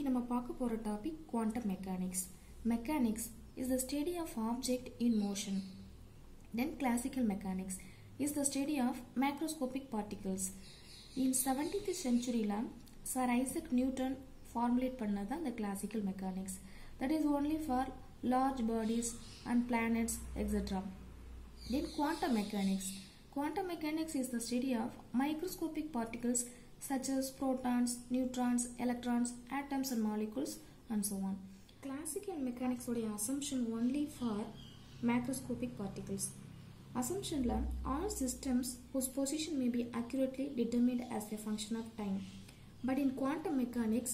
பார்க்க போகிற topic quantum mechanics mechanics is the study of object in motion then classical mechanics is the study of macroscopic particles in seventeenth செஞ்சுரியில் sir Isaac Newton formulate பண்ணது தான் இந்த classical mechanics that is only for large bodies and planets etcetera Then quantum mechanics. Quantum mechanics is the study of microscopic particles such as protons, neutrons, electrons, atoms and molecules and so on. Classical mechanics உடைய assumption only for macroscopic particles. Assumptionல all systems whose position may be accurately determined as a function of time. But in quantum mechanics,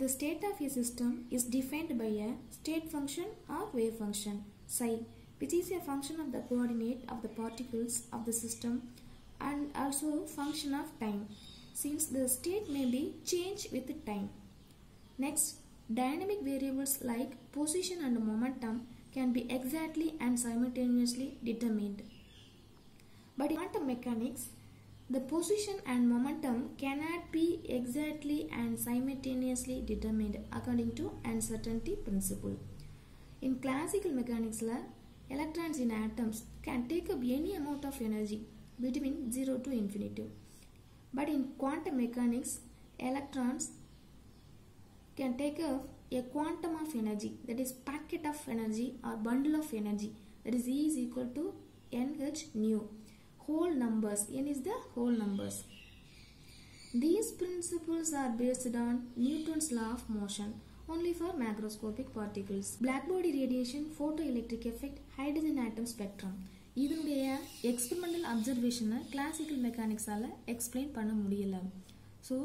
the state of a system is defined by a state function or wave function psi which is a function of the coordinate of the particles of the system and also function of time since the state may be changed with time. Next, dynamic variables like position and momentum can be exactly and simultaneously determined. But in quantum mechanics, the position and momentum cannot be exactly and simultaneously determined according to uncertainty principle. In classical mechanics, electrons in atoms can take up any amount of energy between 0 to infinity. But in quantum mechanics, electrons can take up a quantum of energy that is packet of energy or bundle of energy that is E is equal to nh nu whole numbers n is the whole numbers these principles are based on Newton's law of motion only for macroscopic particles. Black body radiation, photoelectric effect, hydrogen atom spectrum. இதனுடைய experimental அப்சர்வேஷனை classical மெக்கானிக்ஸால் explain பண்ண முடியல so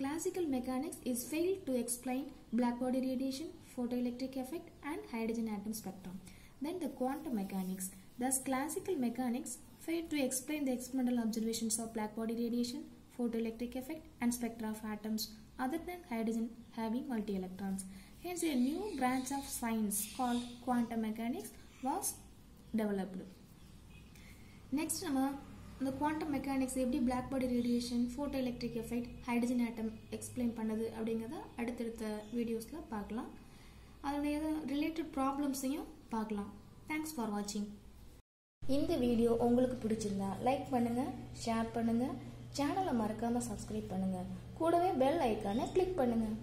classical mechanics is fail to explain black body radiation photoelectric effect and hydrogen atom spectrum. Then the quantum mechanics. Thus classical mechanics failed to explain the experimental observations of black body radiation, photoelectric effect and spectra of atoms other than hydrogen having multi-electrons. Hence a new branch of science called quantum mechanics was developed. Next நம்ம இந்த quantum mechanics எப்படி black body radiation photoelectric effect hydrogen atom explain பண்ணது அப்படிங்கிறத அடுத்தடுத்த வீடியோஸில் பார்க்கலாம். அதனுடைய related ப்ராப்ளம்ஸையும் பார்க்கலாம். தேங்க்ஸ் ஃபார் வாட்சிங் இந்த வீடியோ உங்களுக்கு பிடிச்சிருந்தா லைக் பண்ணுங்கள் ஷேர் பண்ணுங்கள் சேனலை மறக்காமல் சப்ஸ்கிரைப் பண்ணுங்கள் கூடவே பெல் ஐக்கானை கிளிக் பண்ணுங்கள்